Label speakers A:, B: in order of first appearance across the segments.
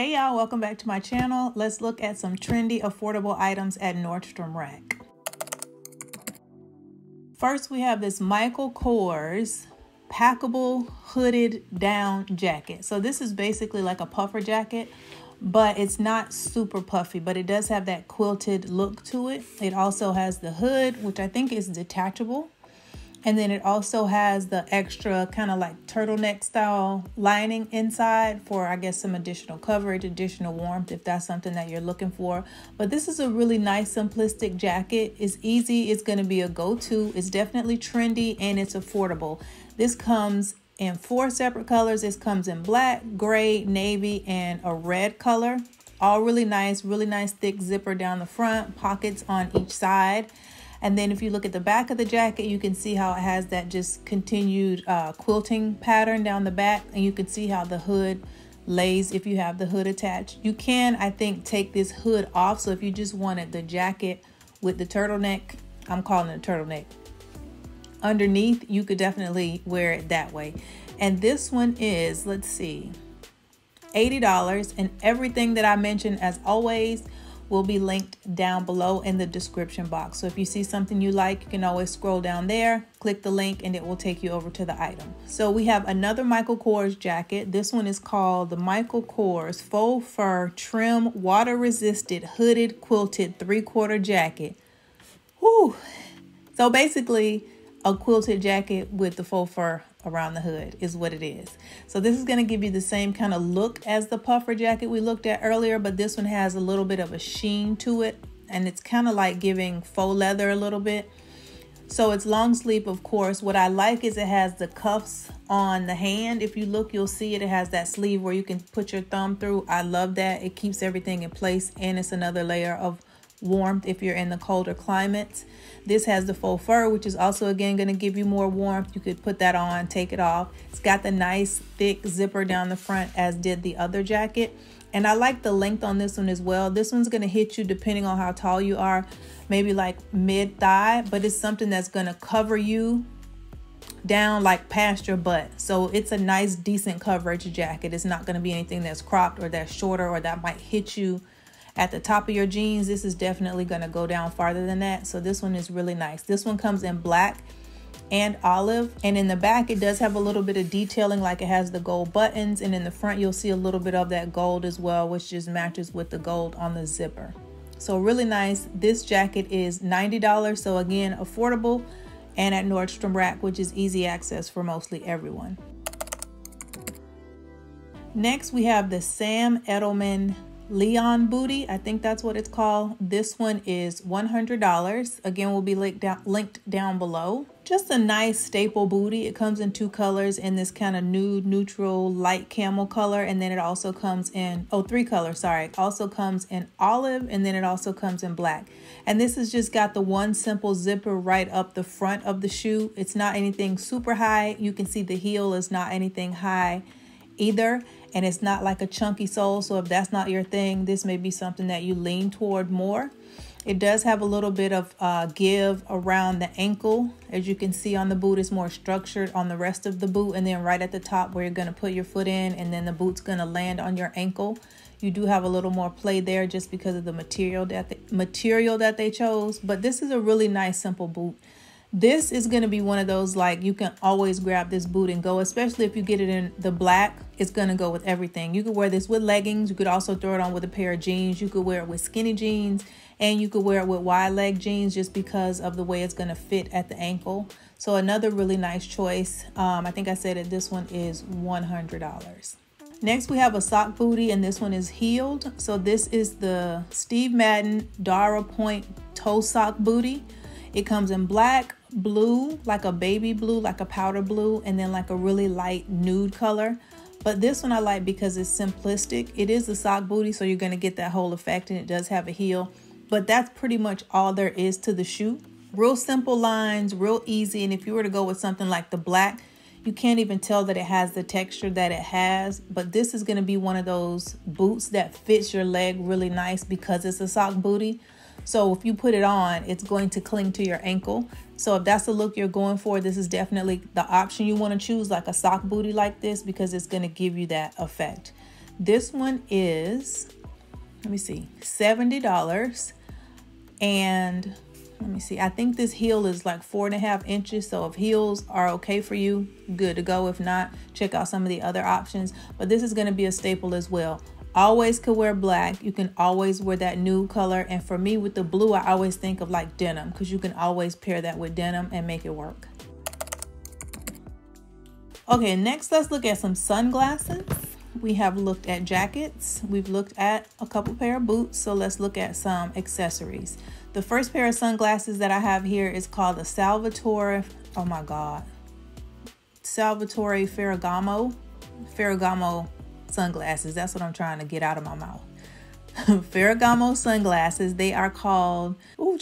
A: Hey y'all, welcome back to my channel. Let's look at some trendy, affordable items at Nordstrom Rack. First, we have this Michael Kors packable hooded down jacket. So this is basically like a puffer jacket, but it's not super puffy, but it does have that quilted look to it. It also has the hood, which I think is detachable. And then it also has the extra kind of like turtleneck style lining inside for, I guess, some additional coverage, additional warmth if that's something that you're looking for. But this is a really nice, simplistic jacket. It's easy, it's going to be a go to. It's definitely trendy and it's affordable. This comes in four separate colors. This comes in black, gray, navy, and a red color. All really nice, really nice thick zipper down the front, pockets on each side. And then if you look at the back of the jacket, you can see how it has that just continued uh, quilting pattern down the back. And you can see how the hood lays if you have the hood attached. You can, I think, take this hood off. So if you just wanted the jacket with the turtleneck, I'm calling it a turtleneck, underneath, you could definitely wear it that way. And this one is, let's see, $80. And everything that I mentioned, as always, will be linked down below in the description box. So if you see something you like, you can always scroll down there, click the link, and it will take you over to the item. So we have another Michael Kors jacket. This one is called the Michael Kors Faux Fur Trim Water Resisted Hooded Quilted Three Quarter Jacket. Whew. So basically, a quilted jacket with the faux fur around the hood is what it is. So this is going to give you the same kind of look as the puffer jacket we looked at earlier, but this one has a little bit of a sheen to it and it's kind of like giving faux leather a little bit. So it's long sleeve, of course. What I like is it has the cuffs on the hand. If you look, you'll see it. It has that sleeve where you can put your thumb through. I love that. It keeps everything in place and it's another layer of warmth if you're in the colder climates. This has the faux fur, which is also again going to give you more warmth. You could put that on, take it off. It's got the nice thick zipper down the front as did the other jacket. And I like the length on this one as well. This one's going to hit you depending on how tall you are, maybe like mid thigh, but it's something that's going to cover you down like past your butt. So it's a nice decent coverage jacket. It's not going to be anything that's cropped or that's shorter or that might hit you at the top of your jeans, this is definitely going to go down farther than that. So this one is really nice. This one comes in black and olive. And in the back, it does have a little bit of detailing like it has the gold buttons. And in the front, you'll see a little bit of that gold as well, which just matches with the gold on the zipper. So really nice. This jacket is $90. So again, affordable and at Nordstrom Rack, which is easy access for mostly everyone. Next, we have the Sam Edelman Leon Booty. I think that's what it's called. This one is $100. Again, will be linked down, linked down below. Just a nice staple booty. It comes in two colors in this kind of nude, neutral, light camel color. And then it also comes in, oh, three colors, sorry. It also comes in olive and then it also comes in black. And this has just got the one simple zipper right up the front of the shoe. It's not anything super high. You can see the heel is not anything high either and it's not like a chunky sole. So if that's not your thing, this may be something that you lean toward more. It does have a little bit of uh, give around the ankle. As you can see on the boot, it's more structured on the rest of the boot. And then right at the top where you're going to put your foot in and then the boot's going to land on your ankle. You do have a little more play there just because of the material that they, material that they chose. But this is a really nice, simple boot. This is going to be one of those like you can always grab this boot and go, especially if you get it in the black. It's going to go with everything. You could wear this with leggings. You could also throw it on with a pair of jeans. You could wear it with skinny jeans and you could wear it with wide leg jeans just because of the way it's going to fit at the ankle. So another really nice choice. Um, I think I said it. This one is $100. Next, we have a sock booty, and this one is heeled. So this is the Steve Madden Darra Point toe sock booty. It comes in black, blue, like a baby blue, like a powder blue, and then like a really light nude color. But this one I like because it's simplistic. It is a sock booty, so you're going to get that whole effect, and it does have a heel. But that's pretty much all there is to the shoe. Real simple lines, real easy. And if you were to go with something like the black, you can't even tell that it has the texture that it has. But this is going to be one of those boots that fits your leg really nice because it's a sock booty. So if you put it on, it's going to cling to your ankle. So if that's the look you're going for, this is definitely the option you want to choose, like a sock booty like this, because it's going to give you that effect. This one is, let me see, $70. And let me see, I think this heel is like four and a half inches. So if heels are okay for you, good to go. If not, check out some of the other options. But this is gonna be a staple as well. Always could wear black. You can always wear that nude color. And for me with the blue, I always think of like denim because you can always pair that with denim and make it work. Okay, next let's look at some sunglasses. We have looked at jackets. We've looked at a couple pair of boots. So let's look at some accessories. The first pair of sunglasses that I have here is called the Salvatore, oh my God, Salvatore Ferragamo, Ferragamo sunglasses. That's what I'm trying to get out of my mouth. Ferragamo sunglasses. They are called, ooh.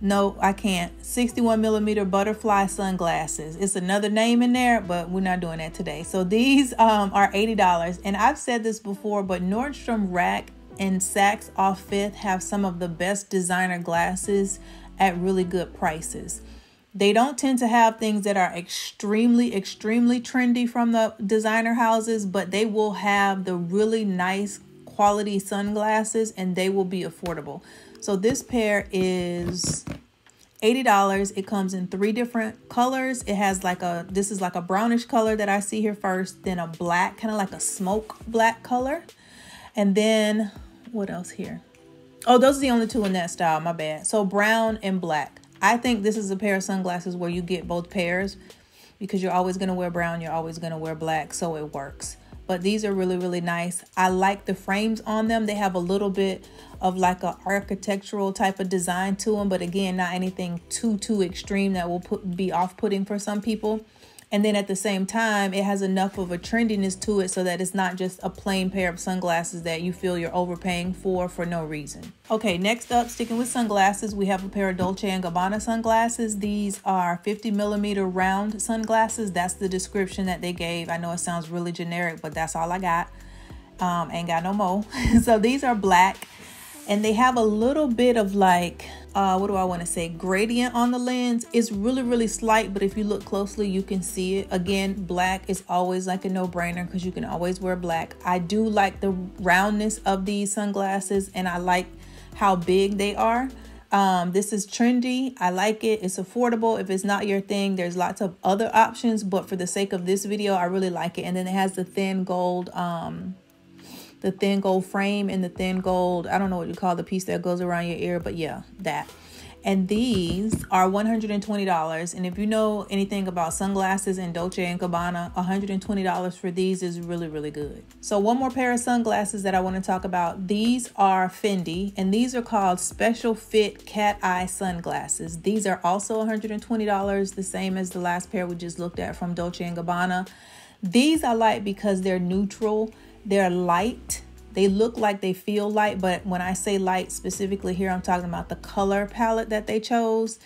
A: No, I can't. 61 millimeter butterfly sunglasses. It's another name in there, but we're not doing that today. So these um, are $80. And I've said this before, but Nordstrom Rack and Saks Off Fifth have some of the best designer glasses at really good prices. They don't tend to have things that are extremely, extremely trendy from the designer houses, but they will have the really nice quality sunglasses and they will be affordable. So this pair is $80. It comes in three different colors. It has like a, this is like a brownish color that I see here first, then a black, kind of like a smoke black color. And then what else here? Oh, those are the only two in that style, my bad. So brown and black. I think this is a pair of sunglasses where you get both pairs because you're always going to wear brown, you're always going to wear black, so it works. But these are really, really nice. I like the frames on them. They have a little bit of like a architectural type of design to them, but again, not anything too, too extreme that will put be off-putting for some people. And then at the same time, it has enough of a trendiness to it so that it's not just a plain pair of sunglasses that you feel you're overpaying for for no reason. Okay, next up, sticking with sunglasses, we have a pair of Dolce & Gabbana sunglasses. These are 50 millimeter round sunglasses. That's the description that they gave. I know it sounds really generic, but that's all I got. Um, ain't got no more. so these are black and they have a little bit of like uh, what do I want to say? Gradient on the lens. It's really really slight but if you look closely you can see it. Again black is always like a no-brainer because you can always wear black. I do like the roundness of these sunglasses and I like how big they are. Um, this is trendy. I like it. It's affordable. If it's not your thing there's lots of other options but for the sake of this video I really like it. And then it has the thin gold um, the thin gold frame and the thin gold, I don't know what you call the piece that goes around your ear, but yeah, that. And these are $120. And if you know anything about sunglasses and Dolce & Gabbana, $120 for these is really, really good. So one more pair of sunglasses that I want to talk about. These are Fendi, and these are called Special Fit Cat Eye Sunglasses. These are also $120, the same as the last pair we just looked at from Dolce & Gabbana. These I like because they're neutral they're light. They look like they feel light, but when I say light specifically here, I'm talking about the color palette that they chose.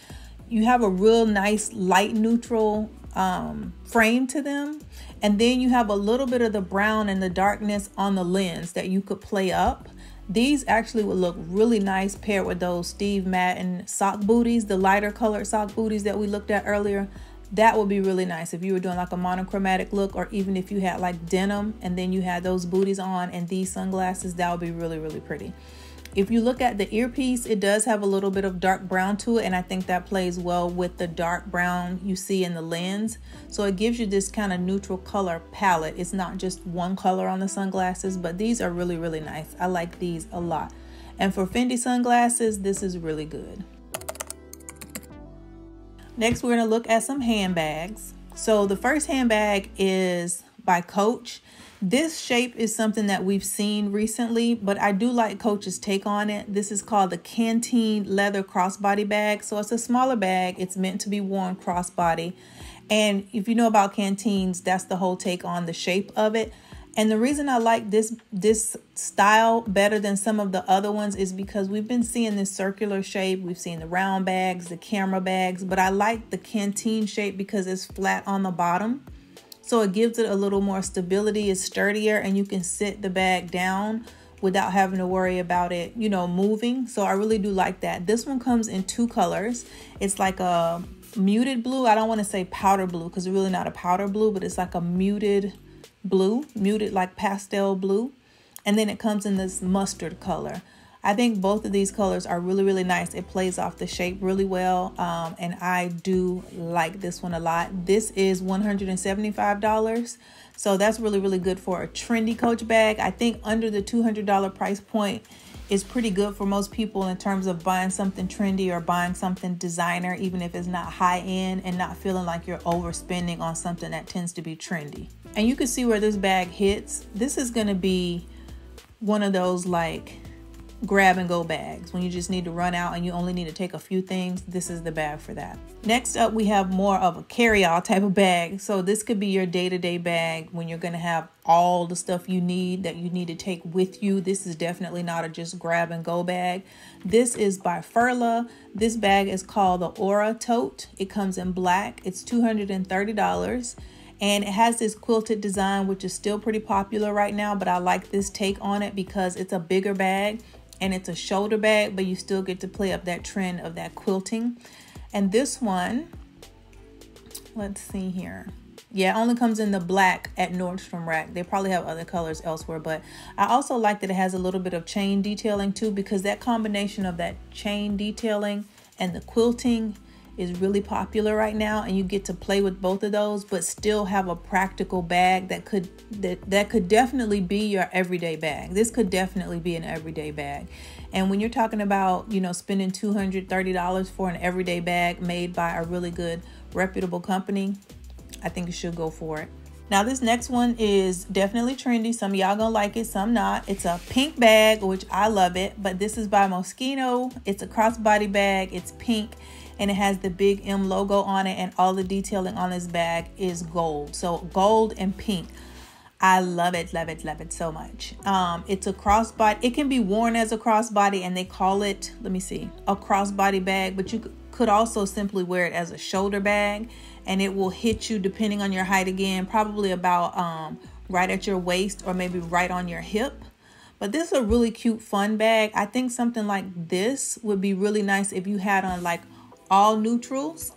A: You have a real nice light neutral um, frame to them. And then you have a little bit of the brown and the darkness on the lens that you could play up. These actually would look really nice paired with those Steve Madden sock booties, the lighter colored sock booties that we looked at earlier that would be really nice if you were doing like a monochromatic look or even if you had like denim and then you had those booties on and these sunglasses that would be really really pretty. If you look at the earpiece it does have a little bit of dark brown to it and i think that plays well with the dark brown you see in the lens. So it gives you this kind of neutral color palette. It's not just one color on the sunglasses but these are really really nice. I like these a lot. And for fendi sunglasses this is really good Next, we're going to look at some handbags. So the first handbag is by Coach. This shape is something that we've seen recently, but I do like Coach's take on it. This is called the Canteen Leather Crossbody Bag. So it's a smaller bag. It's meant to be worn crossbody. And if you know about canteens, that's the whole take on the shape of it. And the reason I like this this style better than some of the other ones is because we've been seeing this circular shape. We've seen the round bags, the camera bags, but I like the canteen shape because it's flat on the bottom. So it gives it a little more stability, it's sturdier, and you can sit the bag down without having to worry about it, you know, moving. So I really do like that. This one comes in two colors. It's like a muted blue. I don't want to say powder blue because it's really not a powder blue, but it's like a muted blue, muted like pastel blue. And then it comes in this mustard color. I think both of these colors are really, really nice. It plays off the shape really well. Um, and I do like this one a lot. This is $175. So that's really, really good for a trendy Coach bag. I think under the $200 price point is pretty good for most people in terms of buying something trendy or buying something designer, even if it's not high end and not feeling like you're overspending on something that tends to be trendy. And you can see where this bag hits. This is gonna be one of those like grab and go bags. When you just need to run out and you only need to take a few things, this is the bag for that. Next up, we have more of a carry-all type of bag. So this could be your day-to-day bag when you're gonna have all the stuff you need that you need to take with you. This is definitely not a just grab and go bag. This is by Furla. This bag is called the Aura Tote. It comes in black. It's $230 and it has this quilted design which is still pretty popular right now but i like this take on it because it's a bigger bag and it's a shoulder bag, but you still get to play up that trend of that quilting. And this one, let's see here. Yeah, only comes in the black at Nordstrom Rack. They probably have other colors elsewhere, but I also like that it has a little bit of chain detailing too because that combination of that chain detailing and the quilting is really popular right now and you get to play with both of those but still have a practical bag that could that that could definitely be your everyday bag this could definitely be an everyday bag and when you're talking about you know spending $230 for an everyday bag made by a really good reputable company i think you should go for it now this next one is definitely trendy. Some y'all gonna like it, some not. It's a pink bag, which I love it, but this is by Moschino. It's a crossbody bag, it's pink, and it has the big M logo on it and all the detailing on this bag is gold. So gold and pink. I love it, love it, love it so much. Um, it's a crossbody. It can be worn as a crossbody and they call it, let me see, a crossbody bag, but you could also simply wear it as a shoulder bag and it will hit you depending on your height again, probably about um, right at your waist or maybe right on your hip. But this is a really cute fun bag. I think something like this would be really nice if you had on like all neutrals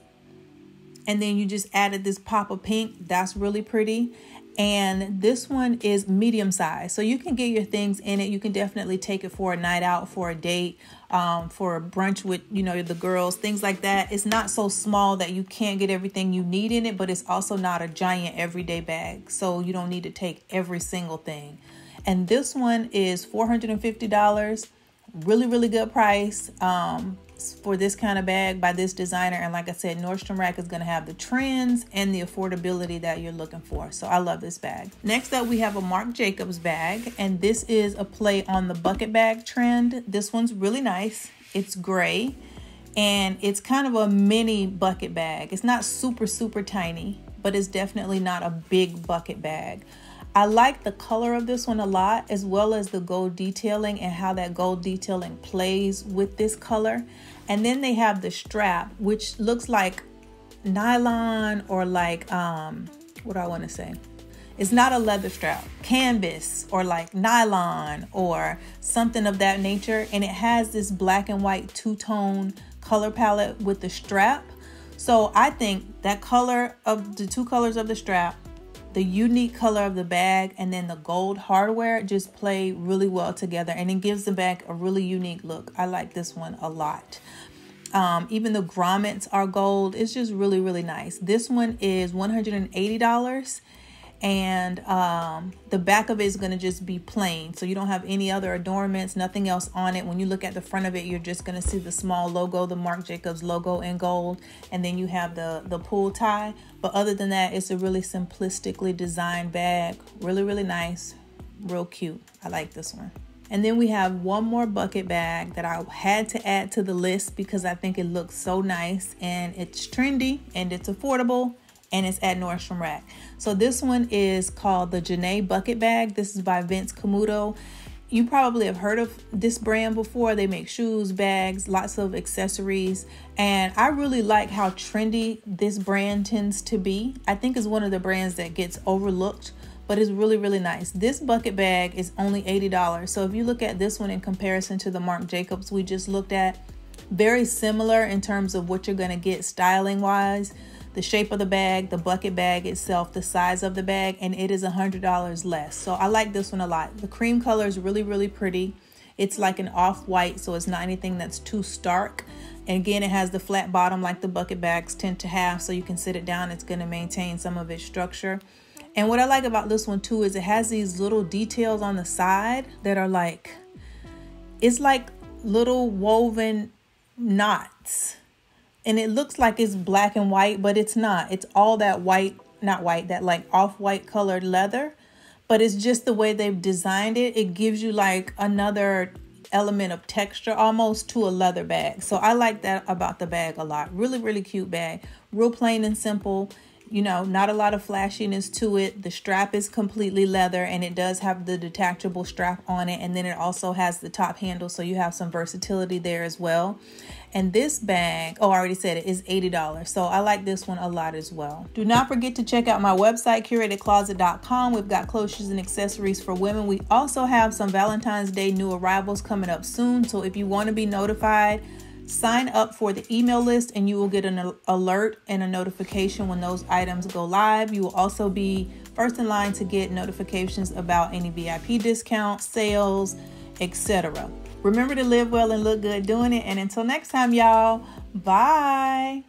A: and then you just added this pop of pink. That's really pretty. And this one is medium size so you can get your things in it. You can definitely take it for a night out for a date um, for a brunch with you know the girls things like that. It's not so small that you can't get everything you need in it but it's also not a giant everyday bag so you don't need to take every single thing. And this one is $450 really really good price um, for this kind of bag by this designer. And like I said, Nordstrom Rack is going to have the trends and the affordability that you're looking for. So I love this bag. Next up, we have a Marc Jacobs bag. And this is a play on the bucket bag trend. This one's really nice. It's gray and it's kind of a mini bucket bag. It's not super, super tiny, but it's definitely not a big bucket bag. I like the color of this one a lot, as well as the gold detailing and how that gold detailing plays with this color. And then they have the strap, which looks like nylon or like, um, what do I want to say? It's not a leather strap, canvas or like nylon or something of that nature. And it has this black and white two tone color palette with the strap. So I think that color of the two colors of the strap the unique color of the bag and then the gold hardware just play really well together and it gives the bag a really unique look. I like this one a lot. Um, even the grommets are gold. It's just really, really nice. This one is $180 and um, the back of it is going to just be plain. So you don't have any other adornments nothing else on it. When you look at the front of it you're just going to see the small logo the marc jacobs logo in gold and then you have the the pull tie. But other than that it's a really simplistically designed bag. Really really nice. Real cute. I like this one. And then we have one more bucket bag that I had to add to the list because I think it looks so nice and it's trendy and it's affordable and it's at Nordstrom Rack. So this one is called the Janae Bucket Bag. This is by Vince Camuto. You probably have heard of this brand before. They make shoes, bags, lots of accessories. And I really like how trendy this brand tends to be. I think it's one of the brands that gets overlooked, but it's really, really nice. This bucket bag is only $80. So if you look at this one in comparison to the Marc Jacobs we just looked at, very similar in terms of what you're going to get styling wise the shape of the bag, the bucket bag itself, the size of the bag, and it is a $100 less. So I like this one a lot. The cream color is really, really pretty. It's like an off-white, so it's not anything that's too stark. And again, it has the flat bottom like the bucket bags tend to have, so you can sit it down. It's gonna maintain some of its structure. And what I like about this one too is it has these little details on the side that are like, it's like little woven knots. And it looks like it's black and white, but it's not. It's all that white, not white, that like off-white colored leather. But it's just the way they've designed it. It gives you like another element of texture almost to a leather bag. So I like that about the bag a lot. Really, really cute bag. Real plain and simple you know, not a lot of flashiness to it. The strap is completely leather and it does have the detachable strap on it. And then it also has the top handle, so you have some versatility there as well. And this bag, oh, I already said it, is $80. So I like this one a lot as well. Do not forget to check out my website, kuratedkloset.com. We've got clothes and accessories for women. We also have some Valentine's Day new arrivals coming up soon. So if you want to be notified, Sign up for the email list and you will get an alert and a notification when those items go live. You will also be first in line to get notifications about any VIP discounts, sales, etc. Remember to live well and look good doing it. And until next time, y'all, bye.